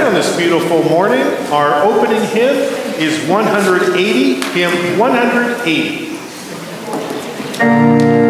pray on this beautiful morning. Our opening hymn is 180, hymn 180.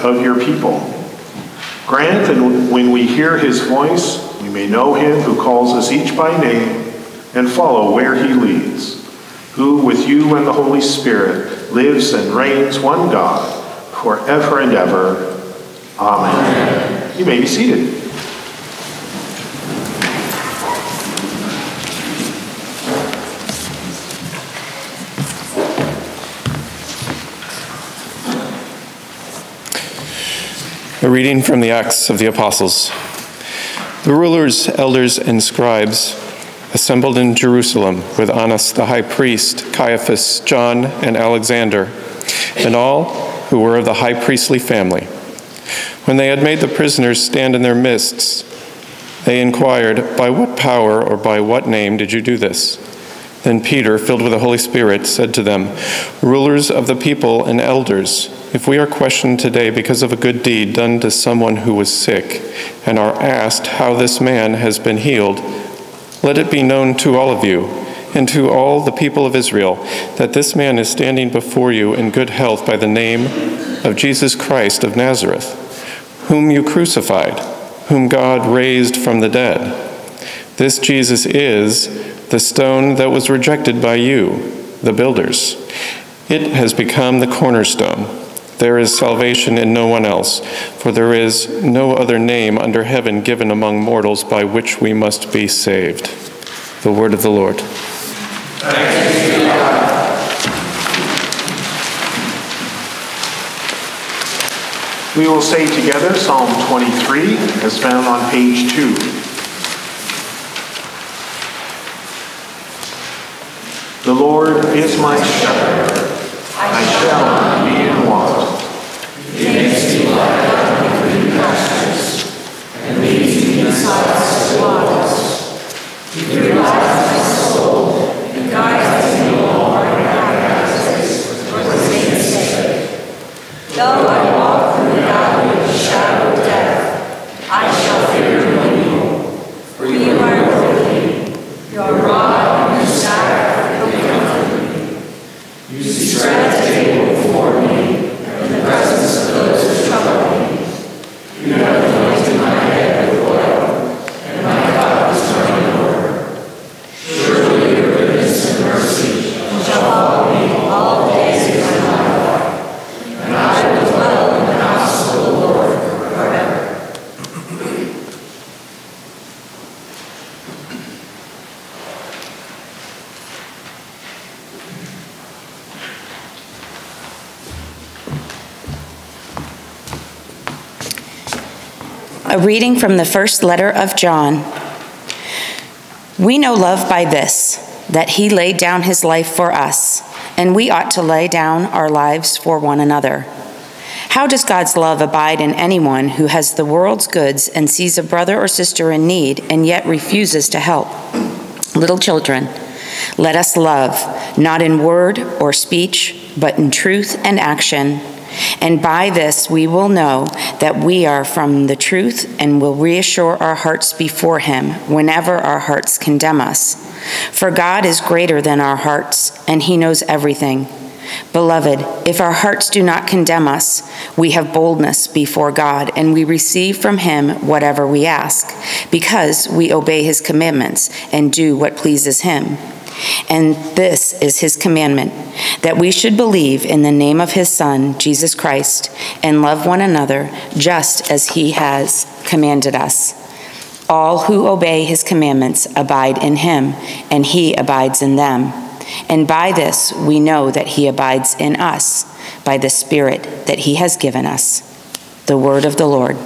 of your people, grant that when we hear his voice, we may know him who calls us each by name and follow where he leads, who with you and the Holy Spirit lives and reigns one God forever and ever. Amen. Amen. You may be seated. Reading from the Acts of the Apostles. The rulers, elders, and scribes assembled in Jerusalem with Annas the high priest, Caiaphas, John, and Alexander, and all who were of the high priestly family. When they had made the prisoners stand in their midst, they inquired, By what power or by what name did you do this? Then Peter, filled with the Holy Spirit, said to them, Rulers of the people and elders, if we are questioned today because of a good deed done to someone who was sick, and are asked how this man has been healed, let it be known to all of you and to all the people of Israel that this man is standing before you in good health by the name of Jesus Christ of Nazareth, whom you crucified, whom God raised from the dead. This Jesus is the stone that was rejected by you, the builders. It has become the cornerstone. There is salvation in no one else, for there is no other name under heaven given among mortals by which we must be saved. The word of the Lord. We will say together Psalm 23 as found on page 2. The Lord is my shepherd. I shall not be in want. He makes me lie down in green pastures and leads me beside still waters. He revives my soul and guides me along my pathways for his name's sake. Though I walk through the valley of the shadow of death, I shall fear no evil, for you are with me. Your rod and your staff will comfort me. You spread a table before me in the presence of those who trouble me. You have anointed my head with oil, and my cup is running over. Surely your goodness and mercy shall follow me all the days of my life, and I will dwell in the house of the Lord forever. A reading from the first letter of John. We know love by this, that he laid down his life for us, and we ought to lay down our lives for one another. How does God's love abide in anyone who has the world's goods and sees a brother or sister in need and yet refuses to help? Little children, let us love, not in word or speech, but in truth and action. And by this we will know that we are from the truth and will reassure our hearts before Him whenever our hearts condemn us. For God is greater than our hearts, and He knows everything. Beloved, if our hearts do not condemn us, we have boldness before God, and we receive from Him whatever we ask, because we obey His commandments and do what pleases Him. And this is his commandment that we should believe in the name of his Son, Jesus Christ, and love one another just as he has commanded us. All who obey his commandments abide in him, and he abides in them. And by this we know that he abides in us, by the Spirit that he has given us. The word of the Lord.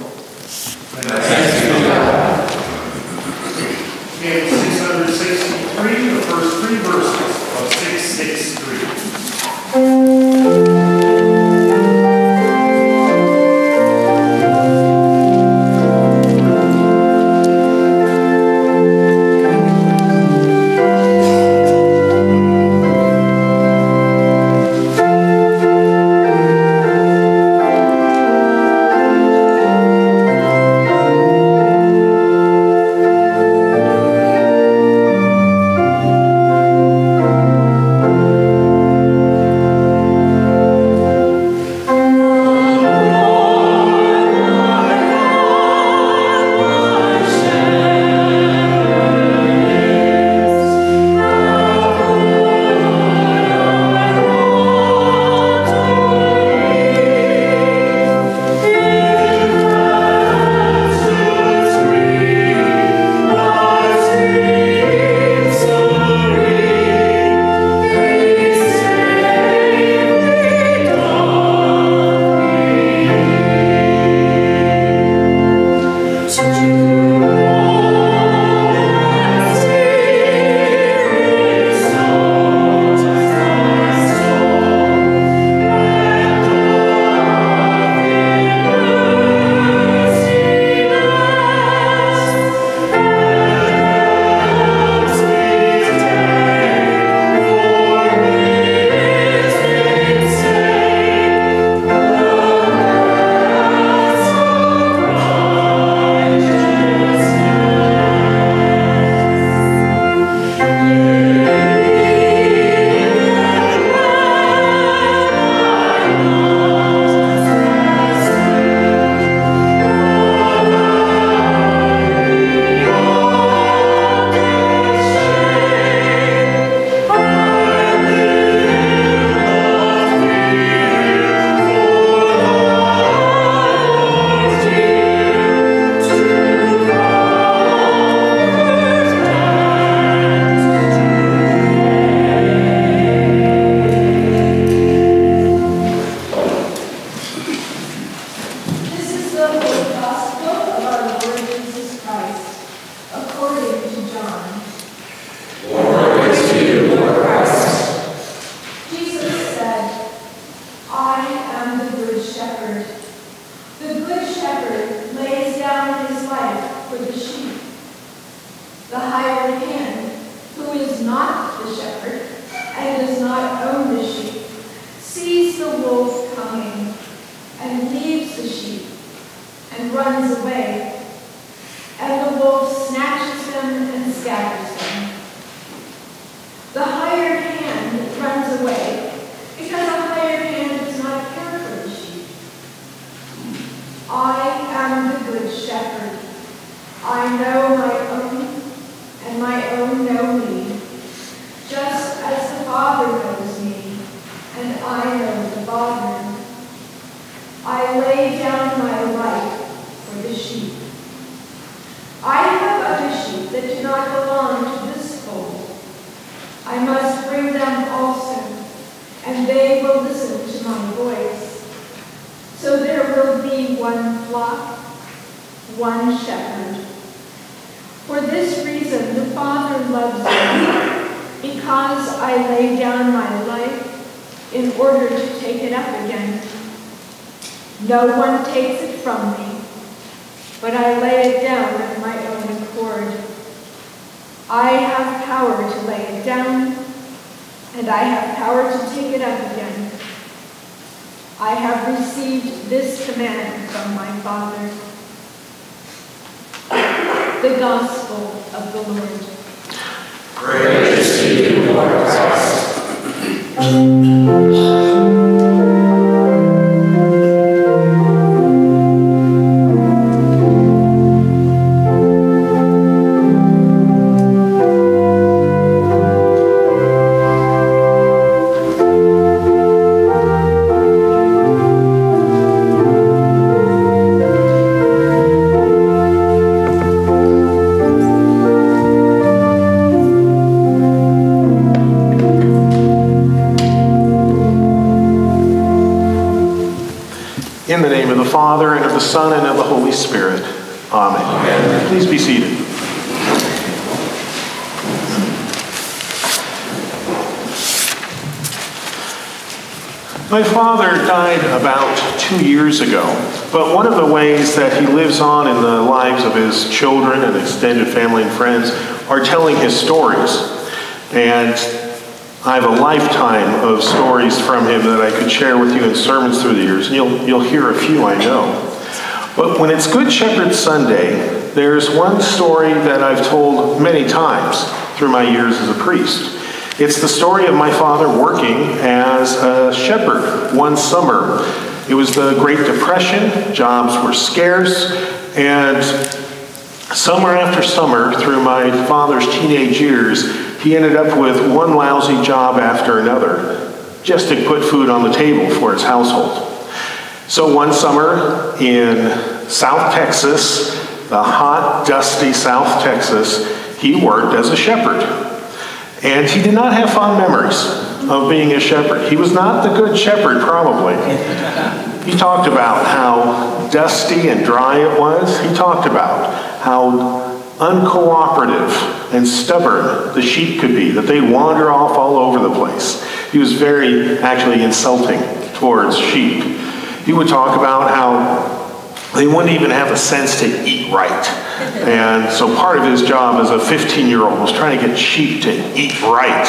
It down, and I have power to take it up again. I have received this command from my Father. The Gospel of the Lord. Praise to you, Lord Christ. Years ago, but one of the ways that he lives on in the lives of his children and extended family and friends are telling his stories. And I have a lifetime of stories from him that I could share with you in sermons through the years, and you'll, you'll hear a few, I know. But when it's Good Shepherd Sunday, there's one story that I've told many times through my years as a priest. It's the story of my father working as a shepherd one summer. It was the Great Depression, jobs were scarce, and summer after summer, through my father's teenage years, he ended up with one lousy job after another just to put food on the table for his household. So one summer in South Texas, the hot, dusty South Texas, he worked as a shepherd. And he did not have fond memories of being a shepherd. He was not the good shepherd, probably. He talked about how dusty and dry it was. He talked about how uncooperative and stubborn the sheep could be, that they'd wander off all over the place. He was very, actually, insulting towards sheep. He would talk about how they wouldn't even have a sense to eat right. And so part of his job as a 15 year old was trying to get sheep to eat right.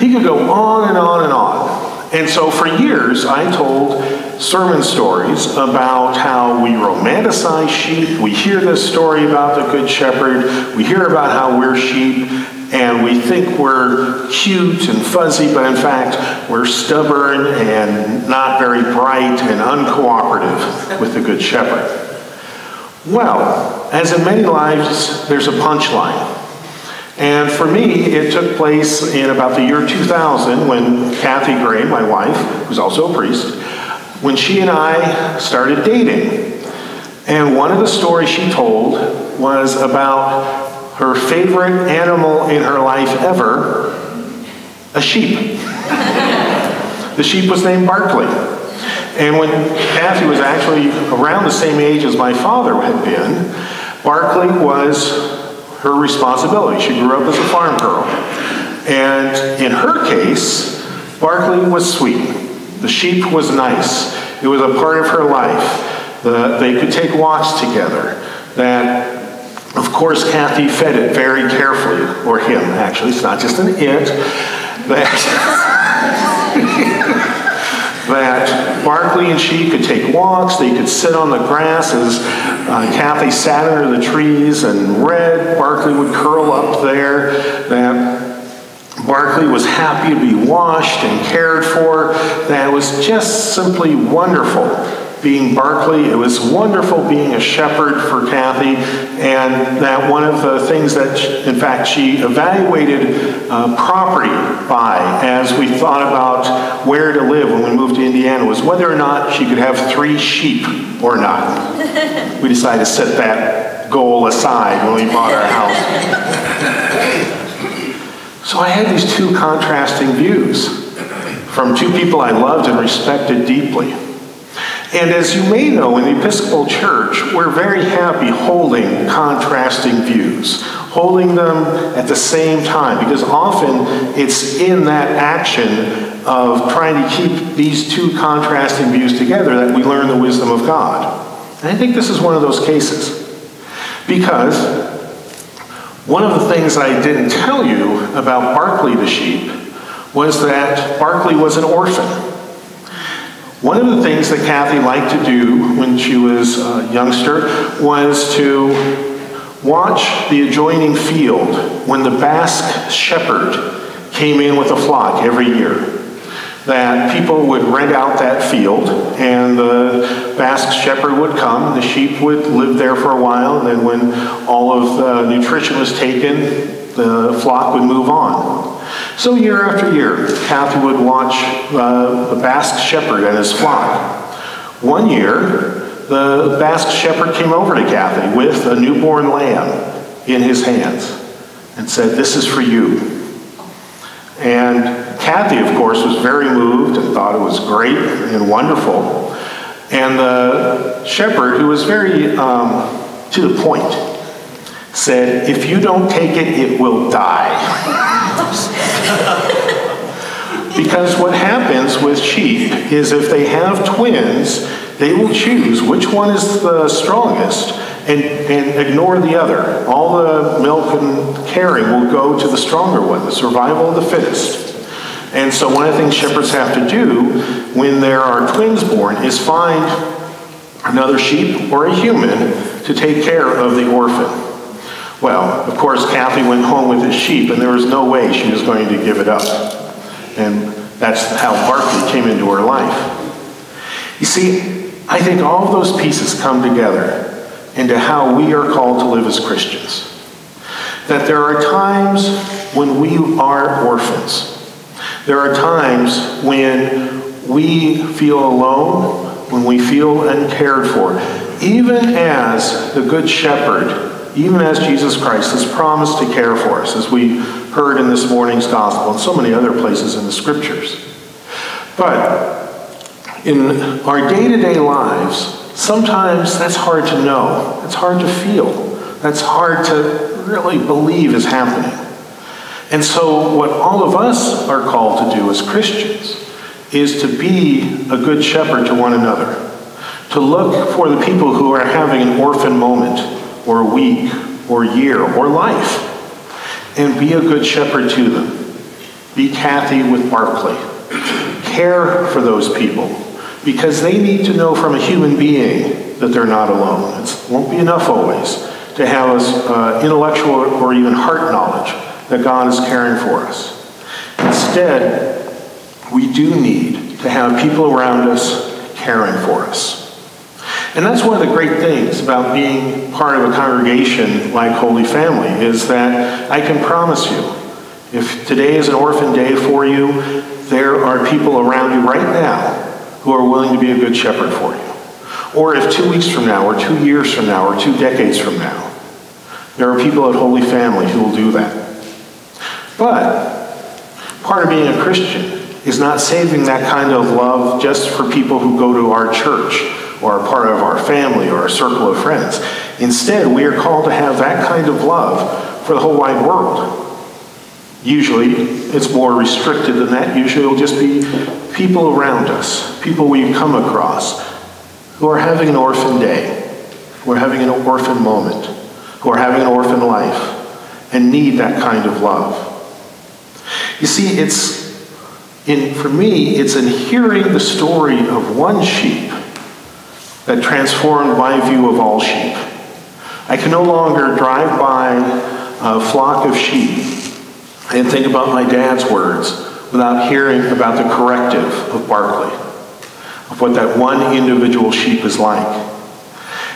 He could go on and on and on. And so for years, I told sermon stories about how we romanticize sheep. We hear this story about the Good Shepherd. We hear about how we're sheep, and we think we're cute and fuzzy, but in fact, we're stubborn and not very bright and uncooperative with the Good Shepherd. Well, as in many lives, there's a punchline. And for me, it took place in about the year 2000 when Kathy Gray, my wife, who's also a priest, when she and I started dating. And one of the stories she told was about her favorite animal in her life ever, a sheep. the sheep was named Barkley. And when Kathy was actually around the same age as my father had been, Barkley was her responsibility. She grew up as a farm girl. And in her case, Barkley was sweet. The sheep was nice. It was a part of her life. The, they could take walks together. That Of course, Kathy fed it very carefully, or him, actually. It's not just an it. That, that Barkley and she could take walks. They could sit on the grass as uh, Kathy sat under the trees and read. Barkley would curl up there. That Barkley was happy to be washed and cared for. That was just simply wonderful being Barclay. It was wonderful being a shepherd for Kathy, and that one of the things that, in fact, she evaluated uh, property by as we thought about where to live when we moved to Indiana was whether or not she could have three sheep or not. we decided to set that goal aside when we bought our house. So I had these two contrasting views from two people I loved and respected deeply. And as you may know, in the Episcopal Church, we're very happy holding contrasting views, holding them at the same time, because often it's in that action of trying to keep these two contrasting views together that we learn the wisdom of God. And I think this is one of those cases. Because one of the things I didn't tell you about Barclay the sheep was that Barclay was an orphan. One of the things that Kathy liked to do when she was a youngster was to watch the adjoining field when the Basque shepherd came in with a flock every year. That people would rent out that field, and the Basque shepherd would come, the sheep would live there for a while, and then when all of the nutrition was taken, the flock would move on. So year after year, Kathy would watch uh, the Basque shepherd and his flock. One year, the Basque shepherd came over to Kathy with a newborn lamb in his hands and said, This is for you. And Kathy, of course, was very moved and thought it was great and wonderful. And the shepherd, who was very um, to the point, said, If you don't take it, it will die. because what happens with sheep is if they have twins, they will choose which one is the strongest and, and ignore the other. All the milk and caring will go to the stronger one, the survival of the fittest. And so one of the things shepherds have to do when there are twins born is find another sheep or a human to take care of the orphan. Well, of course, Kathy went home with his sheep, and there was no way she was going to give it up. And that's how Barkley came into her life. You see, I think all those pieces come together into how we are called to live as Christians. That there are times when we are orphans. There are times when we feel alone, when we feel uncared for. Even as the Good Shepherd even as Jesus Christ has promised to care for us, as we heard in this morning's gospel and so many other places in the scriptures. But in our day to day lives, sometimes that's hard to know, it's hard to feel, that's hard to really believe is happening. And so, what all of us are called to do as Christians is to be a good shepherd to one another, to look for the people who are having an orphan moment or a week or year or life and be a good shepherd to them. Be Kathy with Barclay. Care for those people because they need to know from a human being that they're not alone. It won't be enough always to have uh, intellectual or even heart knowledge that God is caring for us. Instead, we do need to have people around us caring for us. And that's one of the great things about being part of a congregation like Holy Family is that I can promise you, if today is an orphan day for you, there are people around you right now who are willing to be a good shepherd for you. Or if two weeks from now, or two years from now, or two decades from now, there are people at Holy Family who will do that. But part of being a Christian is not saving that kind of love just for people who go to our church or are part of our family or a circle of friends. Instead, we are called to have that kind of love for the whole wide world. Usually, it's more restricted than that. Usually, it'll just be people around us, people we've come across, who are having an orphan day, who are having an orphan moment, who are having an orphan life and need that kind of love. You see, it's in, for me, it's in hearing the story of one sheep that transformed my view of all sheep. I can no longer drive by a flock of sheep and think about my dad's words without hearing about the corrective of Barclay, of what that one individual sheep is like.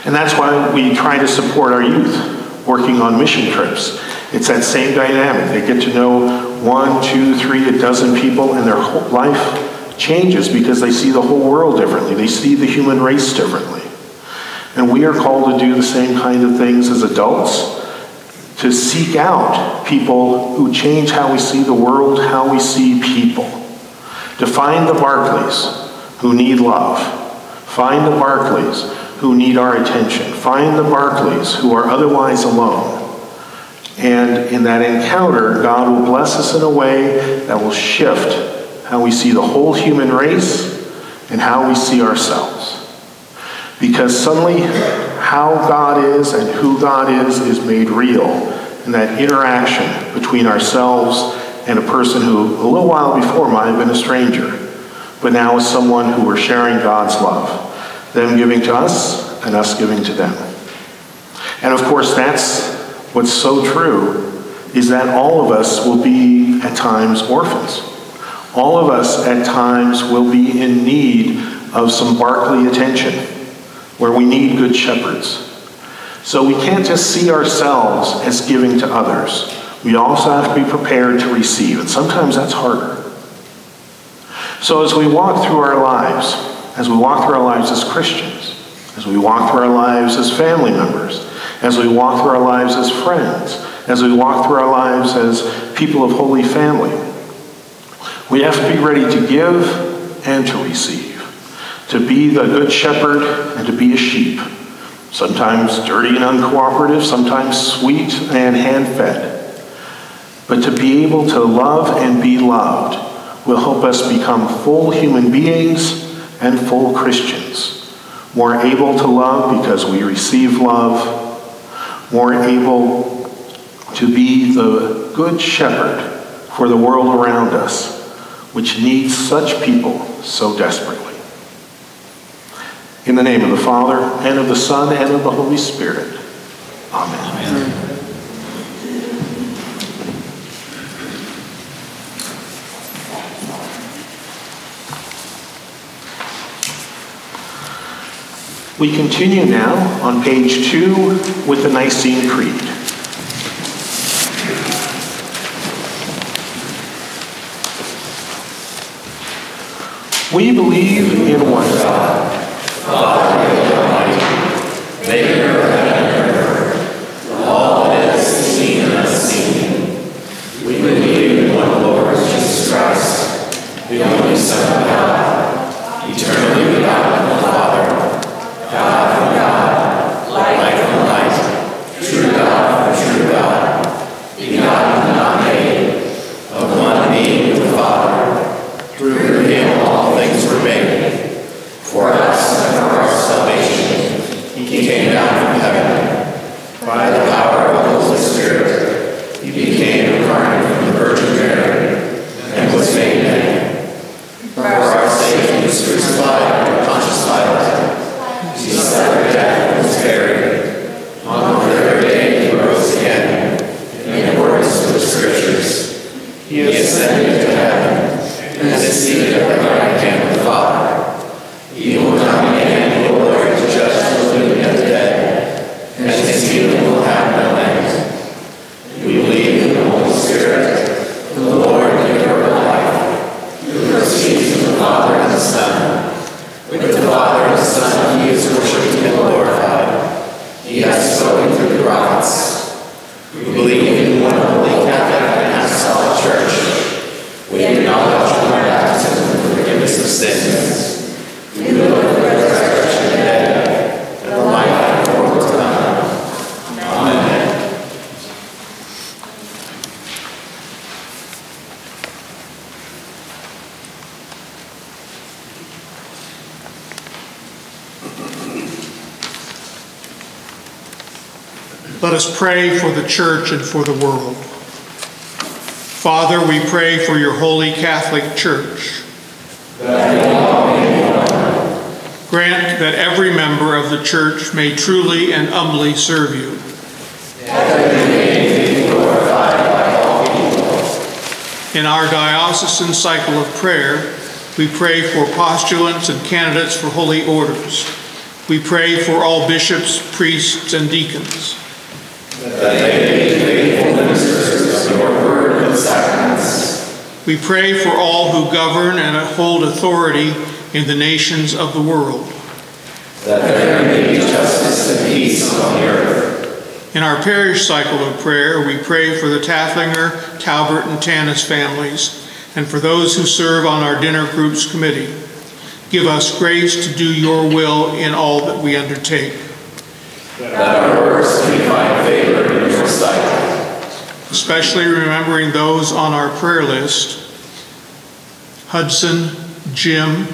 And that's why we try to support our youth working on mission trips. It's that same dynamic. They get to know one, two, three, a dozen people, and their whole life changes because they see the whole world differently. They see the human race differently. And we are called to do the same kind of things as adults to seek out people who change how we see the world, how we see people. To find the Barclays who need love. Find the Barclays who need our attention. Find the Barclays who are otherwise alone. And in that encounter, God will bless us in a way that will shift how we see the whole human race and how we see ourselves. Because suddenly, how God is and who God is is made real in that interaction between ourselves and a person who, a little while before, might have been a stranger, but now is someone who we're sharing God's love. Them giving to us and us giving to them. And of course, that's what's so true is that all of us will be at times orphans. All of us at times will be in need of some Barclay attention where we need good shepherds. So we can't just see ourselves as giving to others. We also have to be prepared to receive, and sometimes that's harder. So as we walk through our lives, as we walk through our lives as Christians, as we walk through our lives as family members, as we walk through our lives as friends, as we walk through our lives as people of Holy Family, we have to be ready to give and to receive to be the good shepherd and to be a sheep. Sometimes dirty and uncooperative, sometimes sweet and hand fed. But to be able to love and be loved will help us become full human beings and full Christians. More able to love because we receive love. More able to be the good shepherd for the world around us, which needs such people so desperately. In the name of the Father, and of the Son, and of the Holy Spirit. Amen. Amen. We continue now on page two with the Nicene Creed. We believe in one God Father Almighty, maker of heaven and earth, all that is seen and unseen. We believe in one Lord Jesus Christ, the only Son of God, eternally begotten of the Father, God from God, light from light, true God from true God, begotten and not made, of one being with the Father. Through him all things were made. For us and for our salvation, he came down from heaven. By the power of the Holy Spirit, he became incarnate from the Virgin Mary and was made man. For our sake, he was crucified under Pontius Pilate. He suffered death and was buried. On the third day, he rose again, in accordance with the Scriptures. He ascended to heaven and is seated at the right hand of the Father. He will come again, O Lord, to judge the living and the dead, and his kingdom will have no end. We believe in the Holy Spirit, the Lord, giver of life, who proceeds from the Father and the Son. With the Father and the Son, he is worshipped and glorified. He has spoken through the prophets. We believe in one holy Catholic and apostolic church. We acknowledge one baptism for forgiveness Let us pray for the church and for the world. Father, we pray for your holy Catholic Church. Grant that every member of the church may truly and humbly serve you. In our diocesan cycle of prayer, we pray for postulants and candidates for holy orders. We pray for all bishops, priests, and deacons. We pray for all who govern and hold authority in the nations of the world. That there may be justice and peace on the earth. In our parish cycle of prayer, we pray for the Tafflinger, Talbert, and Tanis families, and for those who serve on our dinner groups committee. Give us grace to do your will in all that we undertake. That our works may find favor in your sight. Especially remembering those on our prayer list Hudson, Jim,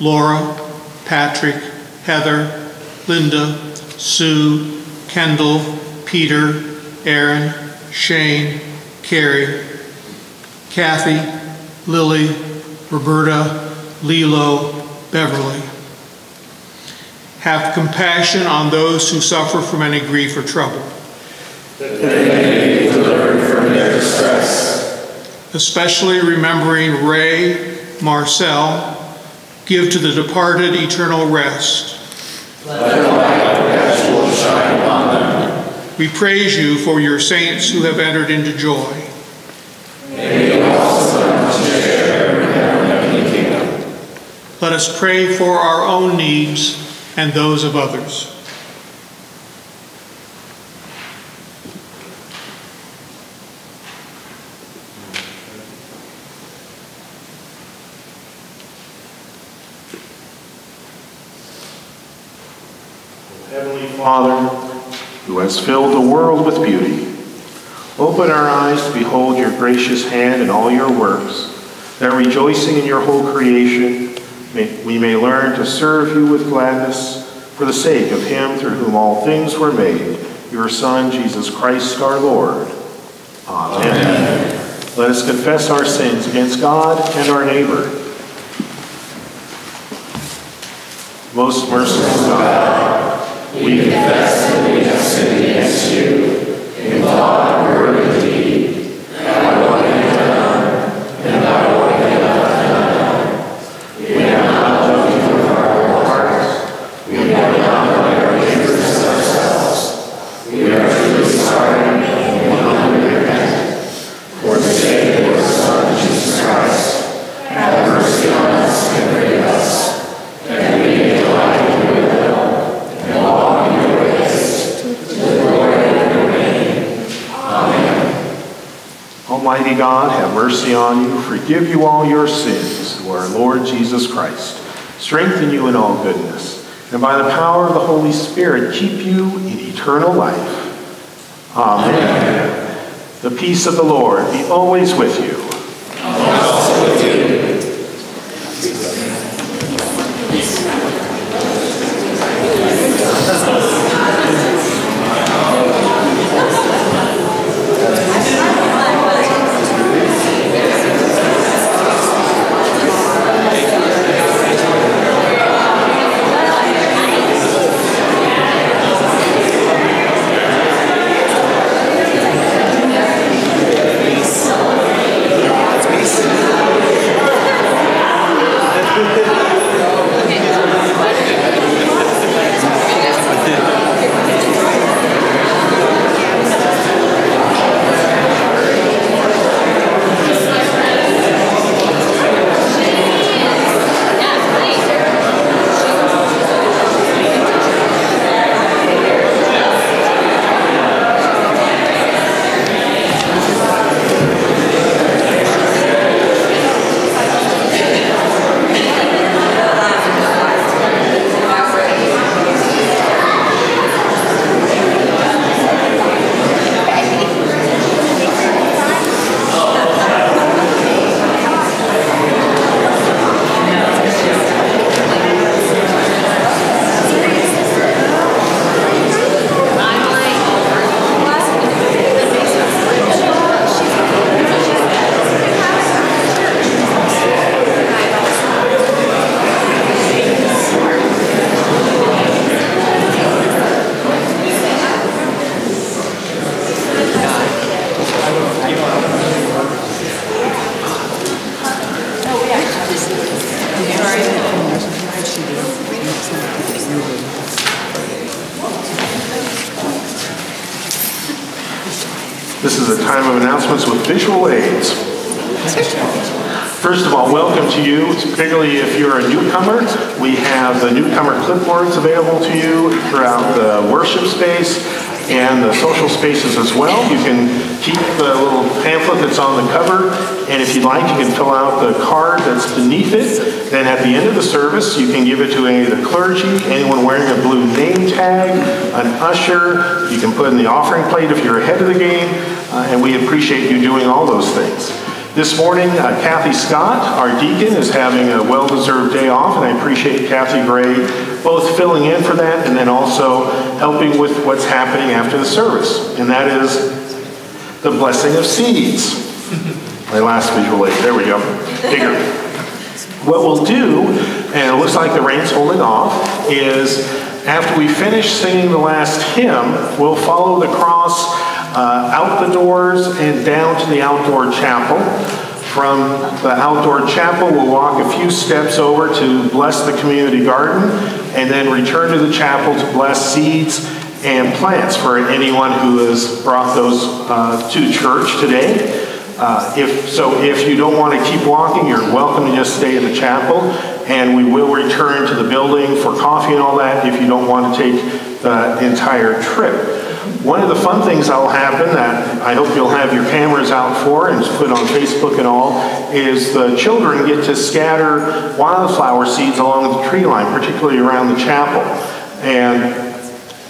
Laura, Patrick, Heather, Linda, Sue, Kendall, Peter, Aaron, Shane, Carrie, Kathy, Lily, Roberta, Lilo, Beverly. Have compassion on those who suffer from any grief or trouble. That distress. Especially remembering Ray, Marcel, give to the departed eternal rest. Let the light perpetual shine upon them. We praise you for your saints who have entered into joy. May you also share in their heavenly kingdom. Let us pray for our own needs and those of others. Heavenly Father, who has filled the world with beauty, open our eyes to behold your gracious hand in all your works, that rejoicing in your whole creation, may, we may learn to serve you with gladness for the sake of him through whom all things were made, your Son, Jesus Christ our Lord. Amen. Amen. Let us confess our sins against God and our neighbor. Most merciful God, we confess that we have sinned against you. In thought, word, and deed, by what we have done, and by what we have not done. We have not loved you with our whole hearts. We have not loved our neighbors as ourselves. We are truly sorry and we humbly repent. For the sake of your Son, Jesus Christ, have mercy on us and forgive us, that we may delight in your will and walk in your ways, to the glory of your name. Amen. Almighty God, have mercy on you, forgive you all your sins through our Lord Jesus Christ, strengthen you in all goodness, and by the power of the Holy Spirit keep you in eternal life. Amen. Amen. The peace of the Lord be always with you. If you're a newcomer. We have the newcomer clipboards available to you throughout the worship space and the social spaces as well. You can keep the little pamphlet that's on the cover, and if you'd like, you can fill out the card that's beneath it. Then at the end of the service, you can give it to any of the clergy, anyone wearing a blue name tag, an usher. You can put in the offering plate if you're ahead of the game, uh, and we appreciate you doing all those things. This morning, uh, Kathy Scott, our deacon, is having a well-deserved day off, and I appreciate Kathy Gray both filling in for that and then also helping with what's happening after the service, and that is the blessing of seeds. My last visual aid, there we go, bigger. What we'll do, and it looks like the rain's holding off, is after we finish singing the last hymn, we'll follow the cross out the doors and down to the outdoor chapel. From the outdoor chapel, we'll walk a few steps over to bless the community garden and then return to the chapel to bless seeds and plants for anyone who has brought those uh, to church today. Uh, if so, if you don't want to keep walking, you're welcome to just stay in the chapel, and we will return to the building for coffee and all that if you don't want to take the entire trip. One of the fun things that will happen that I hope you'll have your cameras out for and put on Facebook and all is the children get to scatter wildflower seeds along the tree line, particularly around the chapel. And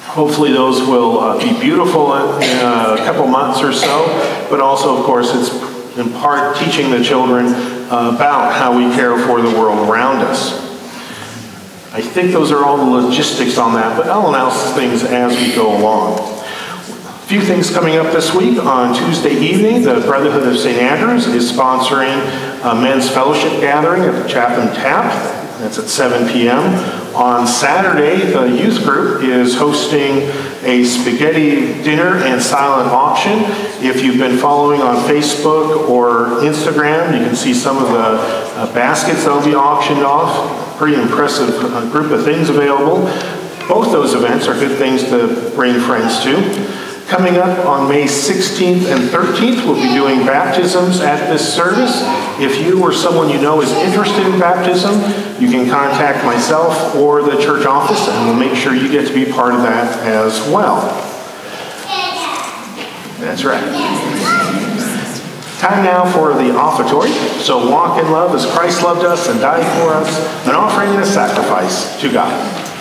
hopefully those will uh, be beautiful in, in a couple months or so, but also, of course, it's in part teaching the children uh, about how we care for the world around us. I think those are all the logistics on that, but I'll announce things as we go along. Few things coming up this week. On Tuesday evening, the Brotherhood of St. Andrews is sponsoring a men's fellowship gathering at the Chatham Tap. That's at 7 p.m. On Saturday, the youth group is hosting a spaghetti dinner and silent auction. If you've been following on Facebook or Instagram, you can see some of the uh, baskets that will be auctioned off pretty impressive uh, group of things available. Both those events are good things to bring friends to. Coming up on May 16th and 13th, we'll be doing baptisms at this service. If you or someone you know is interested in baptism, you can contact myself or the church office, and we'll make sure you get to be part of that as well. That's right. Time now for the offertory. So walk in love as Christ loved us and died for us, an offering and a sacrifice to God.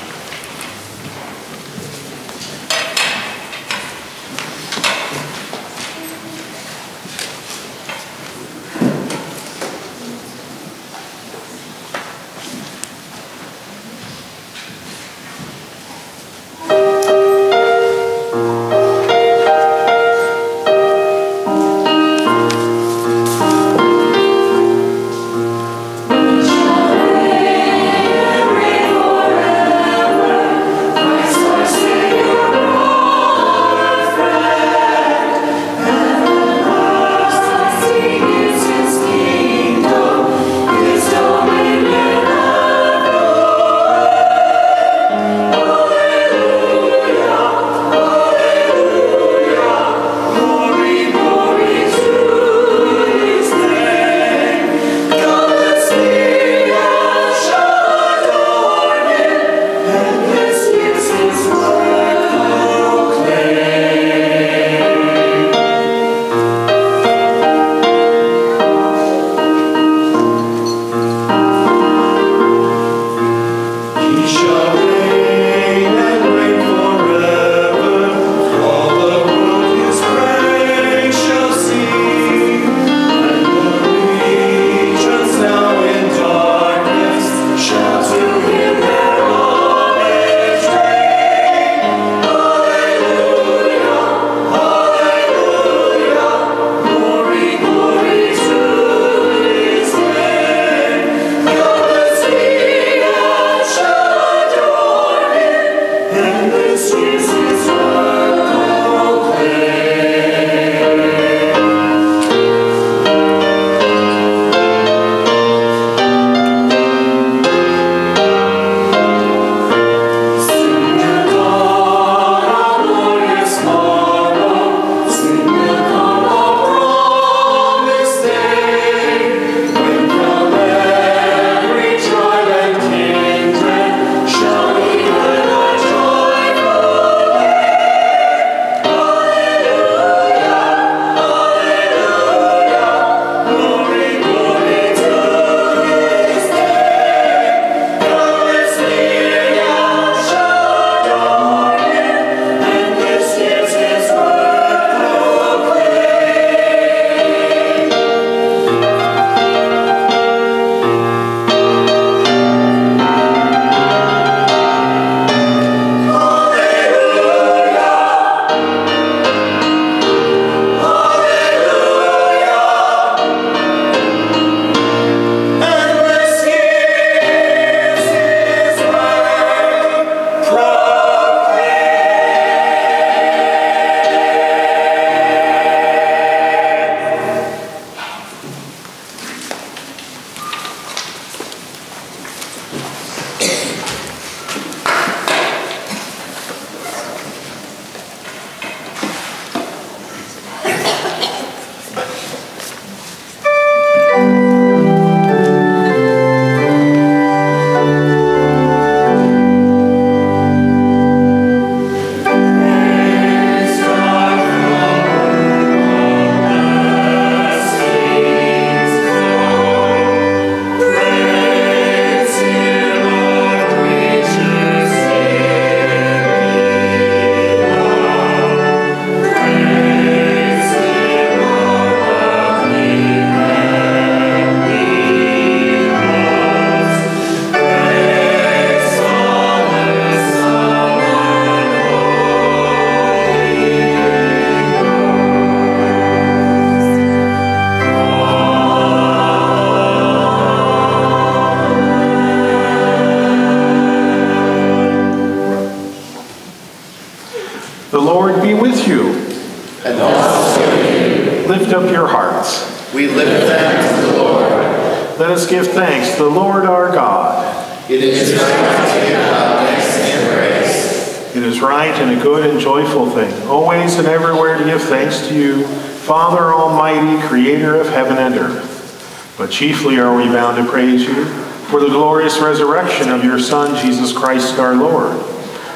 Chiefly are we bound to praise you for the glorious resurrection of your Son, Jesus Christ our Lord.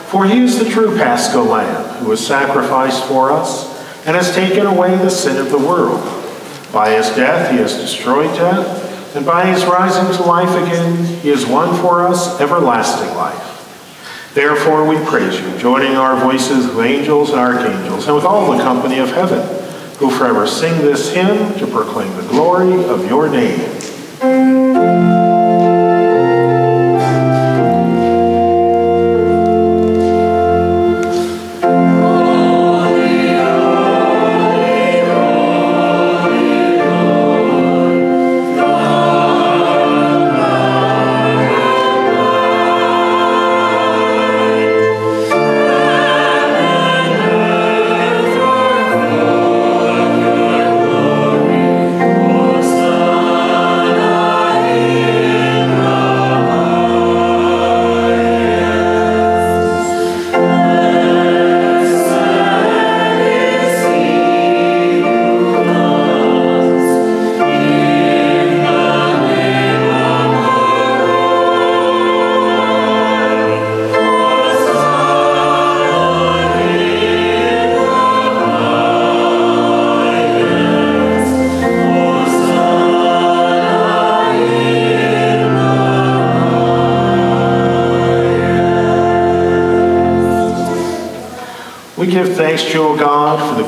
For he is the true paschal lamb who was sacrificed for us and has taken away the sin of the world. By his death he has destroyed death and by his rising to life again, he has won for us everlasting life. Therefore we praise you, joining our voices with angels and archangels, and with all the company of heaven, who forever sing this hymn to proclaim the glory of your name.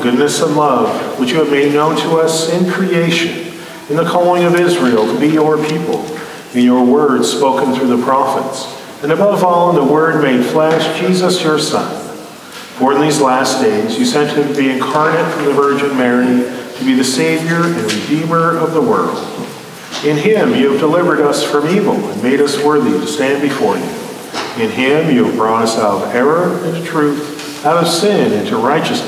Goodness and love which you have made known to us in creation, in the calling of Israel to be your people, in your words spoken through the prophets, and above all in the Word made flesh, Jesus your Son. For in these last days you sent him to be incarnate from the Virgin Mary, to be the Savior and Redeemer of the world. In him you have delivered us from evil and made us worthy to stand before you. In him you have brought us out of error into truth, out of sin into righteousness,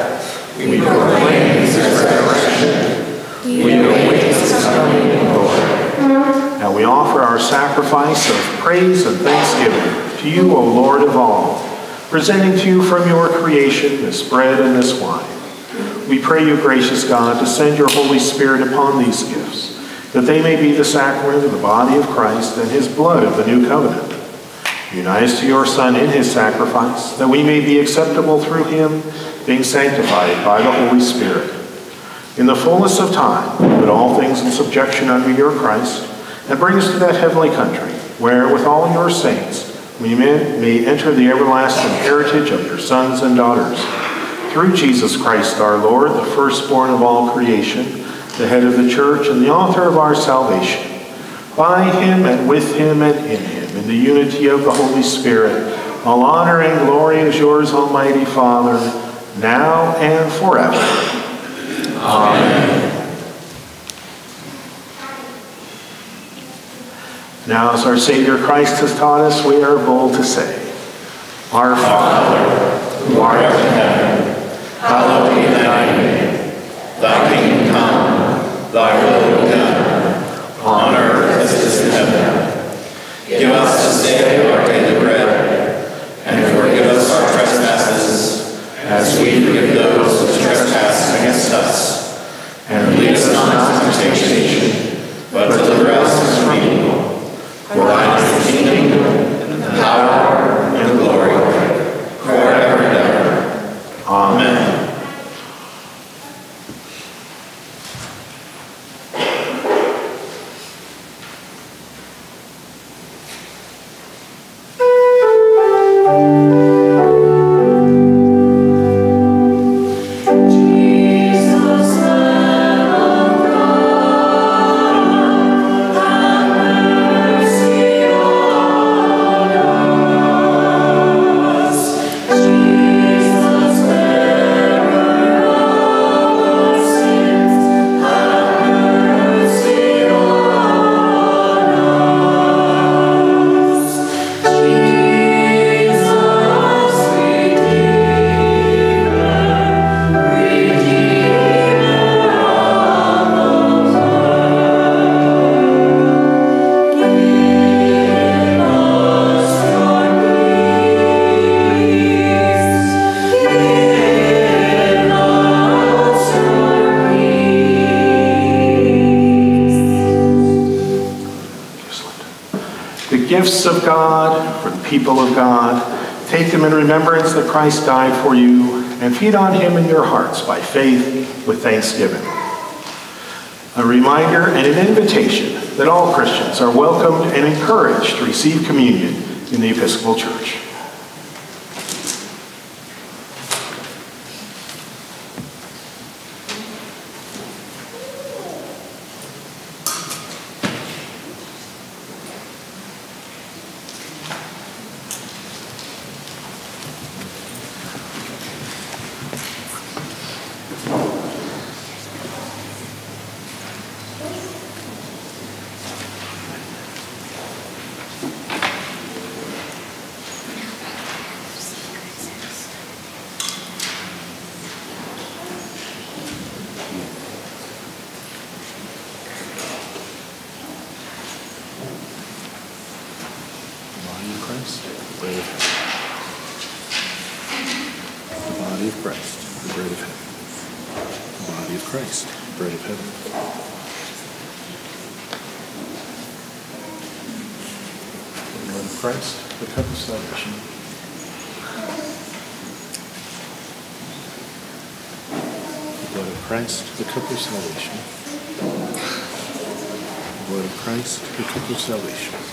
We proclaim his resurrection. We await his coming glory. Now we offer our sacrifice of praise and thanksgiving to you, O Lord of all, presenting to you from your creation this bread and this wine. We pray you, gracious God, to send your Holy Spirit upon these gifts, that they may be the sacrament of the body of Christ and his blood of the new covenant. Unite us to your Son in his sacrifice, that we may be acceptable through him, being sanctified by the Holy Spirit. In the fullness of time, put all things in subjection under your Christ, and bring us to that heavenly country, where, with all your saints, we may, may enter the everlasting heritage of your sons and daughters. Through Jesus Christ our Lord, the firstborn of all creation, the head of the church and the author of our salvation. By him and with him and in him, in the unity of the Holy Spirit, all honor and glory is yours, Almighty Father, now and forever. Amen. Now, as our Savior Christ has taught us, we are bold to say, Our Father, who art in heaven, hallowed be thy name. Thy kingdom come, thy will be done, on earth as it is in heaven. Give us this day our daily bread, and forgive us our trespasses, as we forgive those who trespass against us. And lead us not into temptation, but deliver us Christ died for you, and feed on him in your hearts by faith with thanksgiving. A reminder and an invitation that all Christians are welcomed and encouraged to receive communion in the Episcopal Church. body of Christ, the bread of heaven. The body of Christ, the bread of heaven. The body of Christ, the bread of heaven. The blood of Christ, the cup of salvation. The blood of Christ, the cup of salvation. The blood of Christ, the cup of salvation.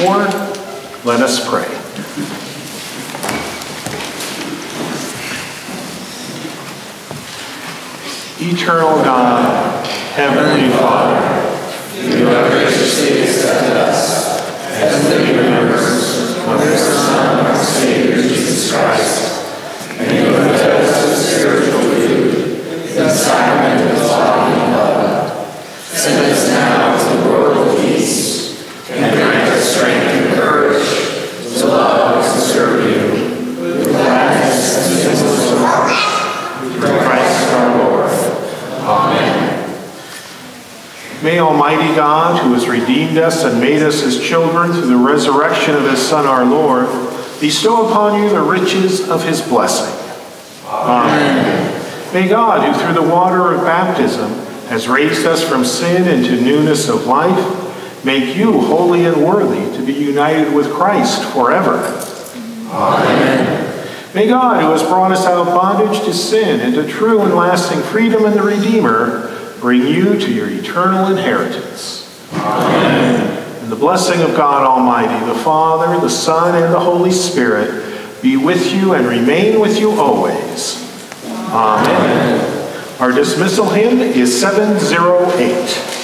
Four, let us pray. Eternal God, Heavenly Father, You have graciously accepted us as living members of your Son, our Savior, Jesus Christ, and you have fed us with spiritual food, the sacrament of His body and blood. Send us now to the world of peace, and grant us strength and courage to love and serve you with gladness and singleness of heart. Through Christ our Lord. Amen. May Almighty God, who has redeemed us and made us his children through the resurrection of his Son our Lord, bestow upon you the riches of his blessing. Amen. May God, who through the water of baptism has raised us from sin into newness of life, make you holy and worthy to be united with Christ forever. Amen. May God, who has brought us out of bondage to sin into true and lasting freedom in the Redeemer, bring you to your eternal inheritance. Amen. And the blessing of God Almighty, the Father, the Son, and the Holy Spirit be with you and remain with you always. Amen. Our dismissal hymn is 708.